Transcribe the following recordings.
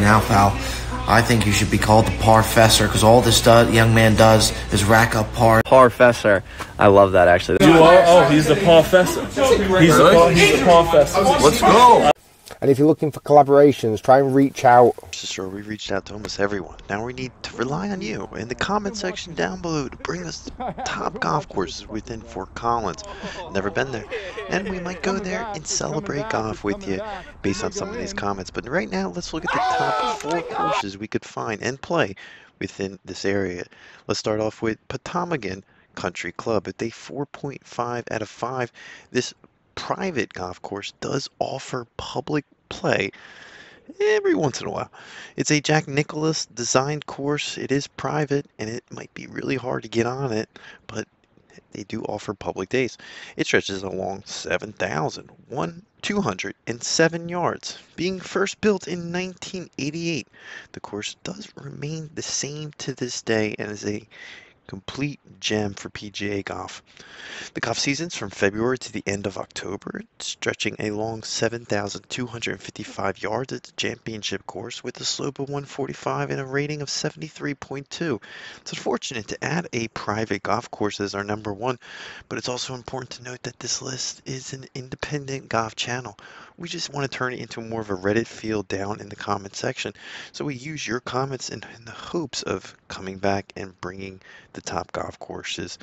right now, pal. I think you should be called the Parfessor because all this do- young man does is rack up par. Parfessor. I love that actually. You are? Oh, he's the Parfessor. He's the, pa- he's the Professor. Let's go. And if you're looking for collaborations, try and reach out. Sure, we reached out to almost everyone. Now we need to rely on you in the comment section down below to bring us the top golf courses within Fort Collins. Never been there. And we might go there and celebrate golf with you based on some of these comments. But right now, let's look at the top four courses we could find and play within this area. Let's start off with Ptarmigan Country Club at a 4.5 out of 5. This private golf course does offer public play every once in a while. It's a Jack Nicklaus designed course. It is private and it might be really hard to get on it, but they do offer public days. It stretches along 7,207 yards. Being first built in 1988, the course does remain the same to this day and is a complete gem for PGA golf. The golf season's from February to the end of October, stretching a long 7,255 yards at the championship course with a slope of 145 and a rating of 73.2. It's unfortunate to add a private golf course as our number one, but it's also important to note that this list is an independent golf channel. We just want to turn it into more of a Reddit feel down in the comment section. So we use your comments in, in the hopes of coming back and bringing the top golf courses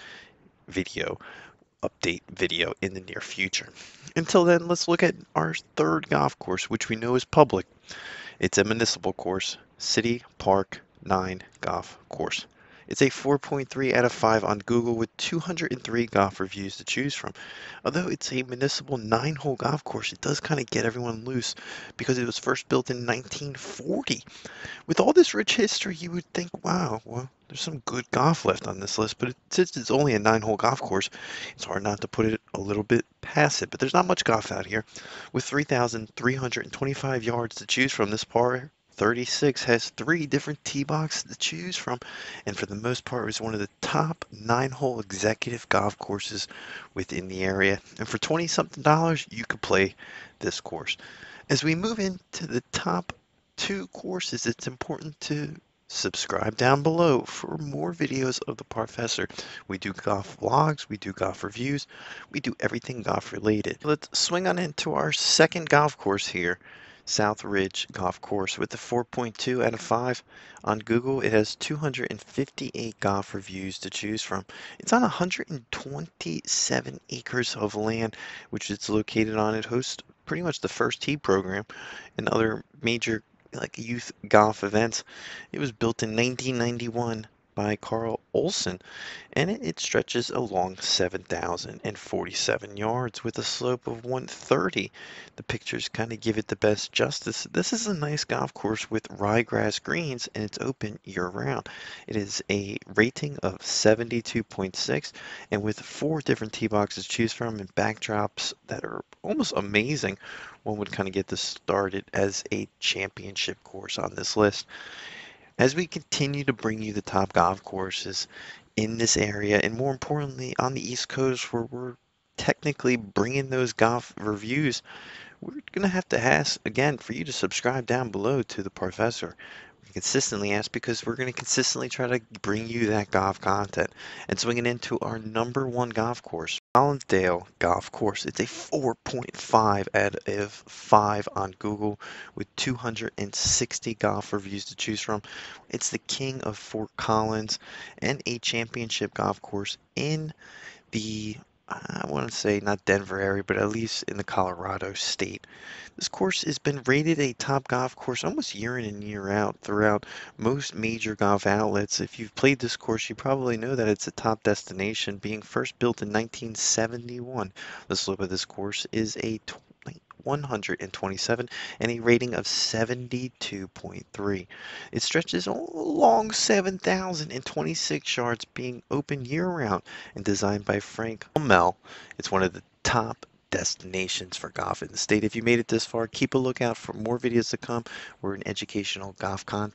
video update video in the near future. Until then, let's look at our third golf course, which we know is public. It's a municipal course, City Park 9 Golf Course. It's a 4.3 out of 5 on Google with 203 golf reviews to choose from. Although it's a municipal 9 hole golf course, it does kind of get everyone loose because it was first built in 1940. With all this rich history, you would think, wow, well, there's some good golf left on this list, but it, since it's only a 9 hole golf course, it's hard not to put it a little bit past it. But there's not much golf out here. With 3,325 yards to choose from, this par 36 has three different tee boxes to choose from, and for the most part, is one of the top nine hole executive golf courses within the area. And for 20 something dollars, you could play this course. As we move into the top two courses, it's important to subscribe down below for more videos of the Parfessor. We do golf vlogs, we do golf reviews, we do everything golf related. Let's swing on into our second golf course here. South Ridge Golf Course with a 4.2 out of 5 on Google. It has 258 golf reviews to choose from. It's on 127 acres of land, which it's located on. It hosts pretty much the first tee program and other major like youth golf events. It was built in 1991 by Carl Olson, and it, it, stretches along 7,047 yards with a slope of 130. The pictures kind of give it the best justice. This is a nice golf course with ryegrass greens, and it's open year-round. It is a rating of 72.6, and with four different tee boxes to choose from and backdrops that are almost amazing, one would kind of get this started as a championship course on this list. As we continue to bring you the top golf courses in this area, and more importantly, on the East Coast, where we're technically bringing those golf reviews, we're going to have to ask again for you to subscribe down below to the Parfessor. We consistently ask because we're going to consistently try to bring you that golf content. And swinging into our number one golf course, Collindale Golf Course. It's a 4.5 out of 5 on Google with 260 golf reviews to choose from. It's the king of Fort Collins and a championship golf course in the I want to say not Denver area, but at least in the Colorado state. This course has been rated a top golf course almost year in and year out throughout most major golf outlets. If you've played this course, you probably know that it's a top destination, being first built in 1971. The slope of this course is a 127 and a rating of 72.3. It stretches along 7,026 yards, being open year round and designed by Frank Hummel. It's one of the top destinations for golf in the state. If you made it this far, keep a lookout for more videos to come. We're in educational golf content.